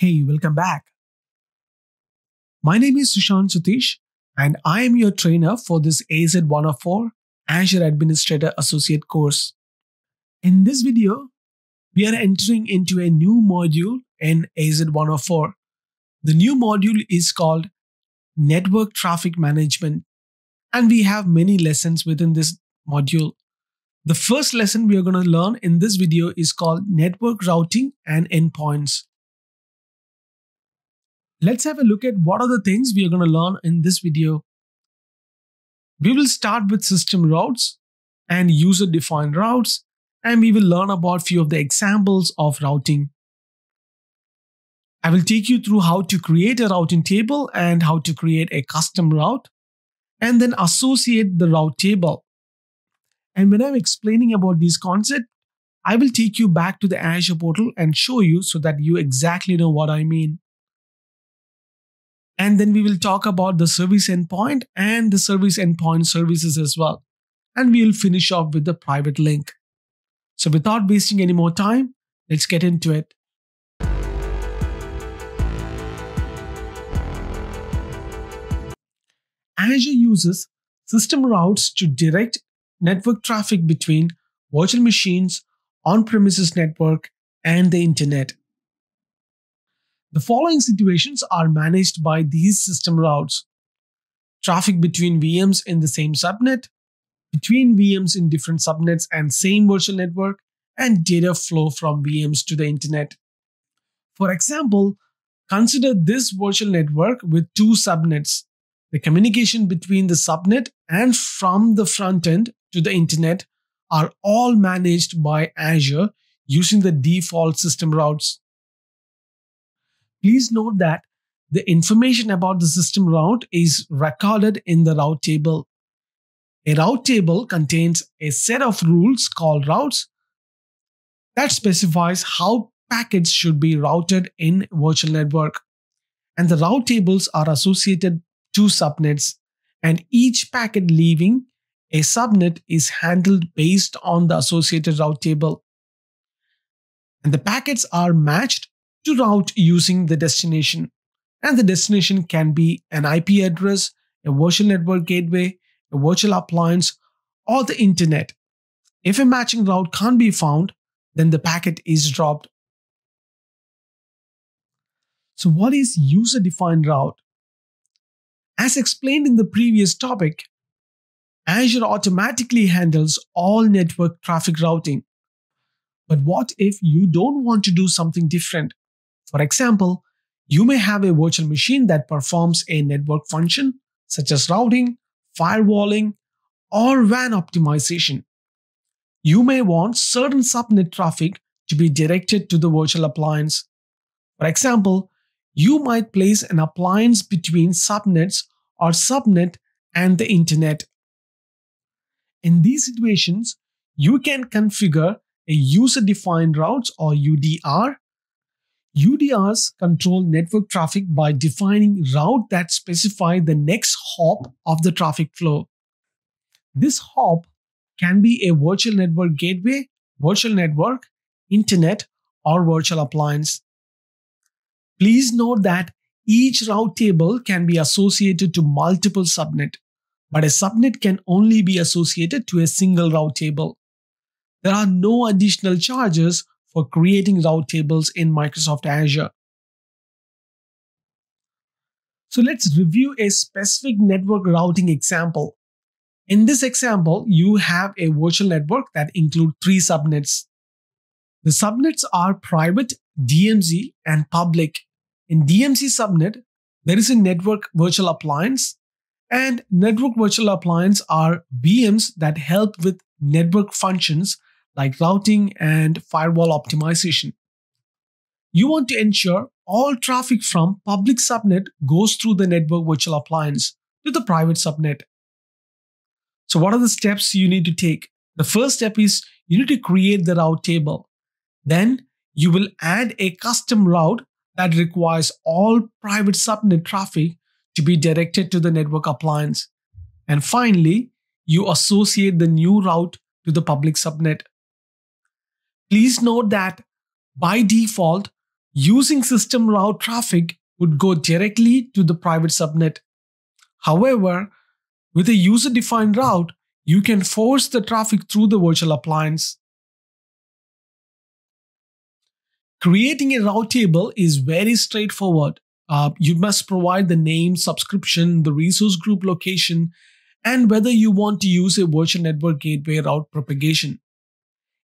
Hey, welcome back. My name is Susanth Sutheesh, and I am your trainer for this AZ104 Azure Administrator Associate course. In this video, we are entering into a new module in AZ104. The new module is called Network Traffic Management, and we have many lessons within this module. The first lesson we are going to learn in this video is called Network Routing and Endpoints. Let's have a look at what are the things we are going to learn in this video. We will start with system routes and user defined routes and we will learn about few of the examples of routing. I will take you through how to create a routing table and how to create a custom route and then associate the route table. And when I'm explaining about these concepts, I will take you back to the Azure portal and show you so that you exactly know what I mean. And then we will talk about the service endpoint and the service endpoint services as well. And we will finish off with the private link. So without wasting any more time, let's get into it. Azure uses system routes to direct network traffic between virtual machines, on-premises network, and the internet. The following situations are managed by these system routes. Traffic between VMs in the same subnet, between VMs in different subnets and same virtual network, and data flow from VMs to the internet. For example, consider this virtual network with two subnets. The communication between the subnet and from the front end to the internet are all managed by Azure using the default system routes. Please note that the information about the system route is recorded in the route table. A route table contains a set of rules called routes that specifies how packets should be routed in virtual network. And the route tables are associated to subnets and each packet leaving a subnet is handled based on the associated route table. And the packets are matched to route using the destination. And the destination can be an IP address, a virtual network gateway, a virtual appliance, or the internet. If a matching route can't be found, then the packet is dropped. So what is user-defined route? As explained in the previous topic, Azure automatically handles all network traffic routing. But what if you don't want to do something different? For example, you may have a virtual machine that performs a network function such as routing, firewalling, or WAN optimization. You may want certain subnet traffic to be directed to the virtual appliance. For example, you might place an appliance between subnets or subnet and the internet. In these situations, you can configure a user-defined routes or UDR UDRs control network traffic by defining route that specify the next hop of the traffic flow. This hop can be a virtual network gateway, virtual network, internet, or virtual appliance. Please note that each route table can be associated to multiple subnet, but a subnet can only be associated to a single route table. There are no additional charges for creating route tables in Microsoft Azure. So let's review a specific network routing example. In this example, you have a virtual network that includes three subnets. The subnets are private, DMZ, and public. In DMZ subnet, there is a network virtual appliance, and network virtual appliance are VMs that help with network functions like routing and firewall optimization. You want to ensure all traffic from public subnet goes through the network virtual appliance to the private subnet. So what are the steps you need to take? The first step is you need to create the route table. Then you will add a custom route that requires all private subnet traffic to be directed to the network appliance. And finally, you associate the new route to the public subnet. Please note that by default, using system route traffic would go directly to the private subnet. However, with a user defined route, you can force the traffic through the virtual appliance. Creating a route table is very straightforward. Uh, you must provide the name, subscription, the resource group location, and whether you want to use a virtual network gateway route propagation.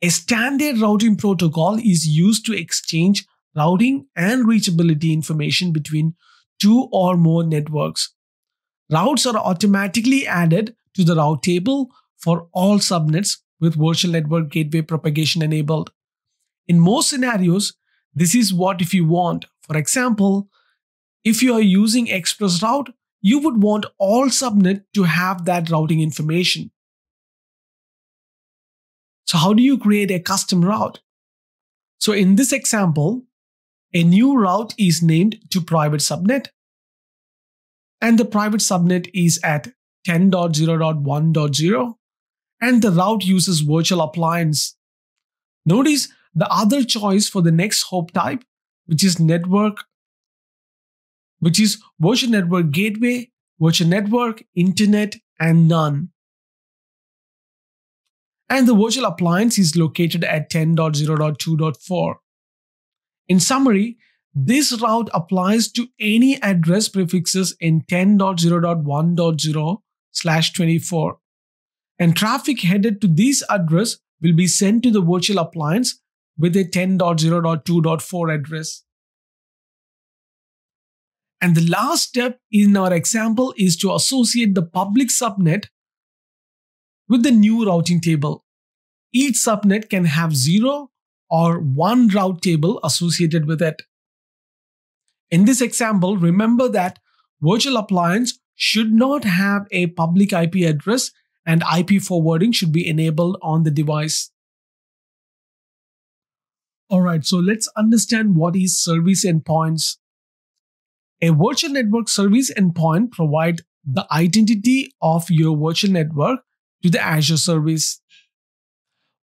A standard routing protocol is used to exchange routing and reachability information between two or more networks. Routes are automatically added to the route table for all subnets with virtual network gateway propagation enabled. In most scenarios, this is what if you want. For example, if you are using ExpressRoute, you would want all subnet to have that routing information. So how do you create a custom route? So in this example, a new route is named to private subnet and the private subnet is at 10.0.1.0 and the route uses virtual appliance. Notice the other choice for the next hop type, which is network, which is virtual network gateway, virtual network, internet, and none. And the virtual appliance is located at 10.0.2.4. In summary, this route applies to any address prefixes in 10.0.1.0 slash 24. And traffic headed to this address will be sent to the virtual appliance with a 10.0.2.4 address. And the last step in our example is to associate the public subnet with the new routing table. Each subnet can have 0 or 1 route table associated with it. In this example, remember that virtual appliance should not have a public IP address and IP forwarding should be enabled on the device. Alright, so let's understand what is service endpoints. A virtual network service endpoint provide the identity of your virtual network to the Azure service.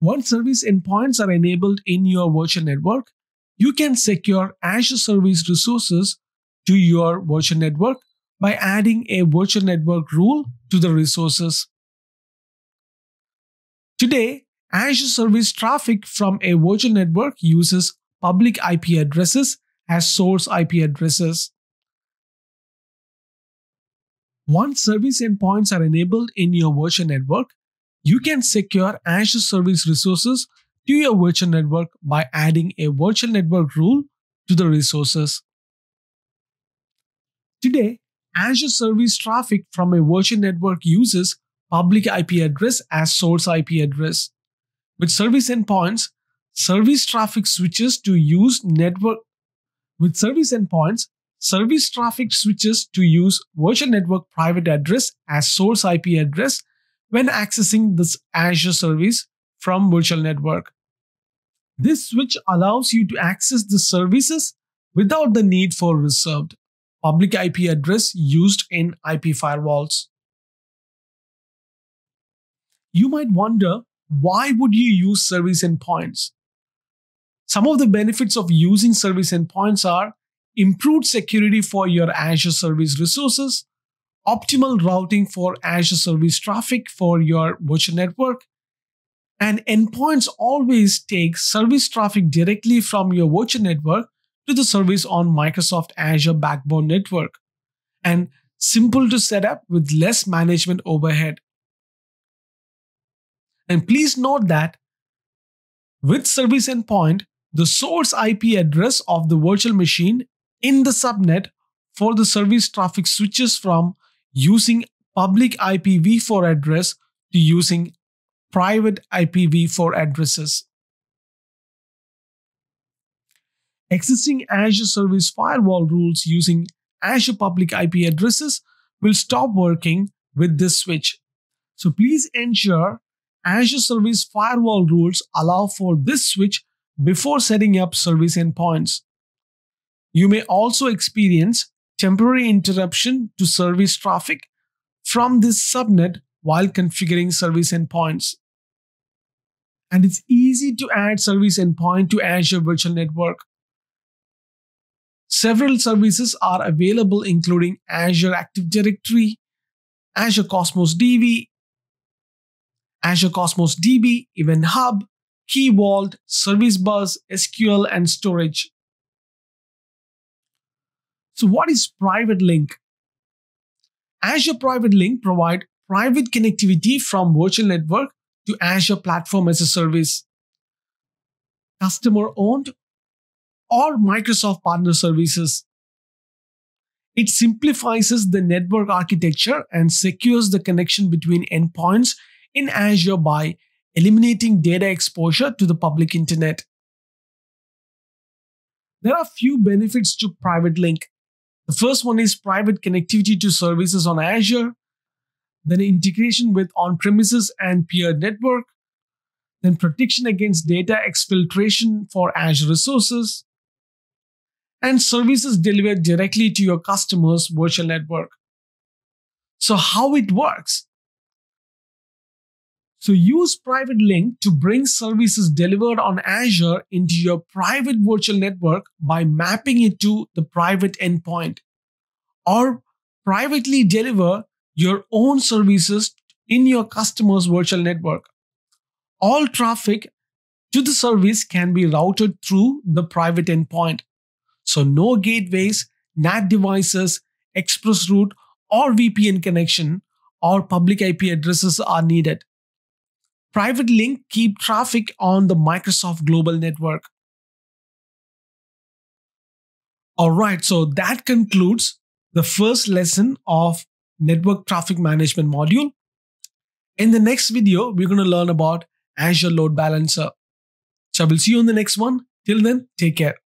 Once service endpoints are enabled in your virtual network, you can secure Azure Service resources to your virtual network by adding a virtual network rule to the resources. Today, Azure Service traffic from a virtual network uses public IP addresses as source IP addresses. Once service endpoints are enabled in your virtual network, you can secure Azure Service resources to your virtual network by adding a virtual network rule to the resources. Today, Azure Service traffic from a virtual network uses public IP address as source IP address. With service endpoints, service traffic switches to use network. With service endpoints, service traffic switches to use virtual network private address as source IP address when accessing this Azure service from virtual network. This switch allows you to access the services without the need for reserved public IP address used in IP firewalls. You might wonder, why would you use service endpoints? Some of the benefits of using service endpoints are improved security for your Azure service resources, optimal routing for Azure service traffic for your virtual network, and endpoints always take service traffic directly from your virtual network to the service on Microsoft Azure Backbone Network, and simple to set up with less management overhead. And please note that with service endpoint, the source IP address of the virtual machine in the subnet for the service traffic switches from using public IPv4 address to using private IPv4 addresses. Existing Azure Service Firewall rules using Azure public IP addresses will stop working with this switch. So please ensure Azure Service Firewall rules allow for this switch before setting up service endpoints. You may also experience temporary interruption to service traffic from this subnet while configuring service endpoints. And it's easy to add service endpoint to Azure Virtual Network. Several services are available, including Azure Active Directory, Azure Cosmos DB, Azure Cosmos DB, Event Hub, Key Vault, Service Bus, SQL, and storage. So, what is Private Link? Azure Private Link provide private connectivity from virtual network to Azure Platform as a Service. Customer owned or Microsoft Partner Services. It simplifies the network architecture and secures the connection between endpoints in Azure by eliminating data exposure to the public internet. There are few benefits to Private Link. The first one is private connectivity to services on Azure, then integration with on premises and peer network, then protection against data exfiltration for Azure resources, and services delivered directly to your customer's virtual network. So, how it works? So, use Private Link to bring services delivered on Azure into your private virtual network by mapping it to the private endpoint, or privately deliver your own services in your customer's virtual network. All traffic to the service can be routed through the private endpoint. So no gateways, NAT devices, express route, or VPN connection or public IP addresses are needed. Private link keep traffic on the Microsoft global network. Alright, so that concludes the first lesson of network traffic management module. In the next video, we're going to learn about Azure Load Balancer. So I will see you in the next one. Till then, take care.